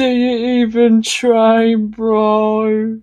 Do you even try, bro?